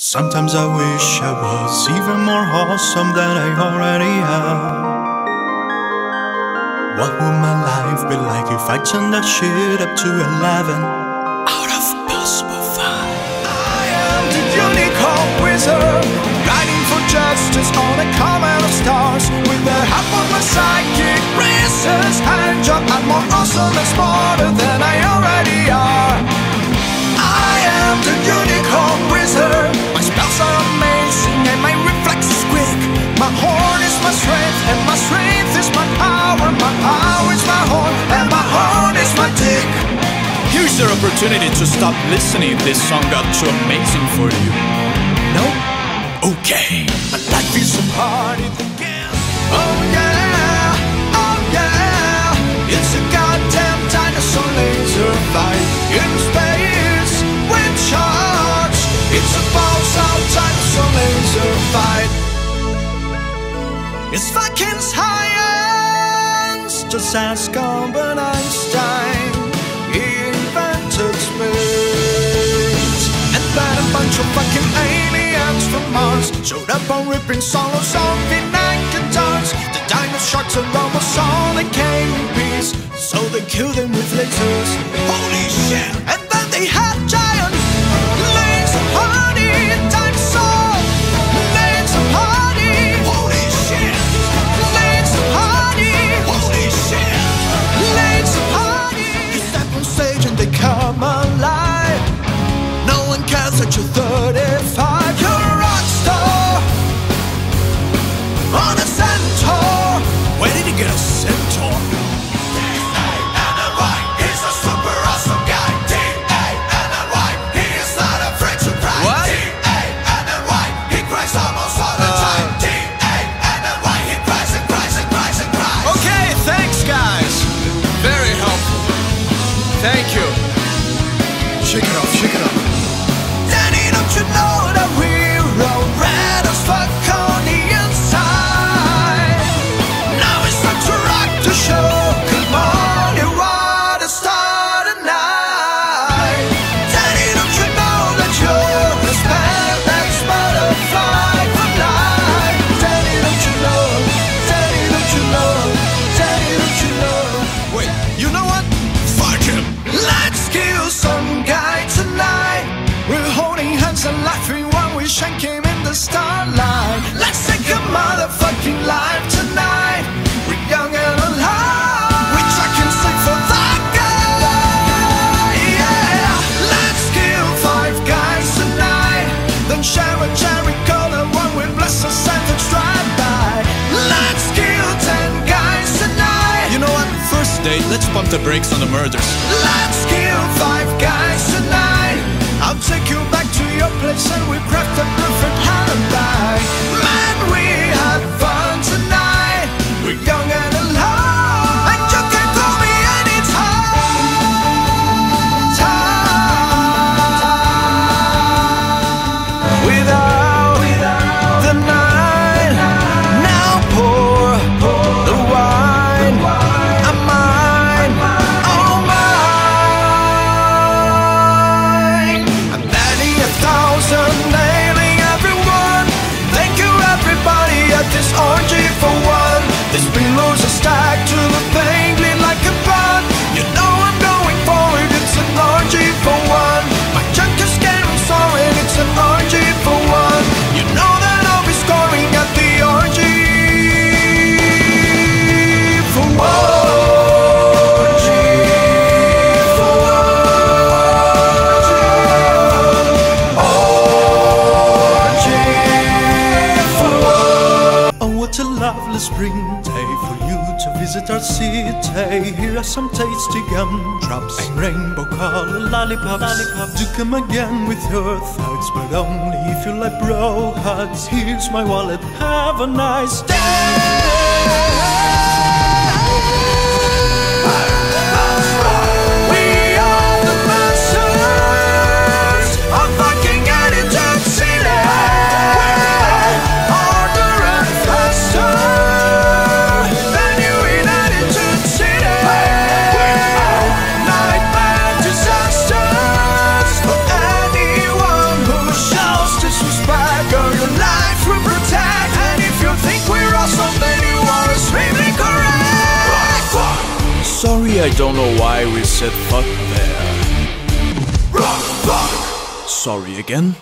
Sometimes I wish I was even more awesome than I already am. What would my life be like if I turned that shit up to 11 out of possible five? I am the unicorn wizard, riding for justice on a comet of stars. With the help of my psychic races, hand job, I'm more awesome and smarter dick. Here's your opportunity to stop listening this song got too amazing for you. No, Okay. my life is a party again. Oh yeah, oh yeah. It's a goddamn dinosaur laser fight in space with charge. It's a balls out dinosaur laser fight. It's fucking science. Just ask Albert Einstein. He invented space. And then a bunch of fucking aliens from Mars showed up on ripping solos on V9 guitars. The dino sharks and robots all they came in peace. So they killed them with lasers. Holy shit! Thank you. Shake it off, shank him in the starlight. Let's take a motherfucking life tonight. We're young and alive. We track and sing for that guy. Yeah. Let's kill five guys tonight. Then share a cherry color one with bless us and the drive by. Let's kill ten guys tonight. You know what? First date, let's pump the brakes on the murders. Let's kill five guys tonight. I'll take you back your place and we craft a perfect alibi. Man, we had fun tonight. We're young and alive. And you can call me anytime. Without, spring day for you to visit our city. Here are some tasty gumdrops and rainbow colored lollipops. lollipops. Do come again with your thoughts, but only if you like bro hugs. Here's my wallet. Have a nice day. I don't know why we said fuck there. Sorry again.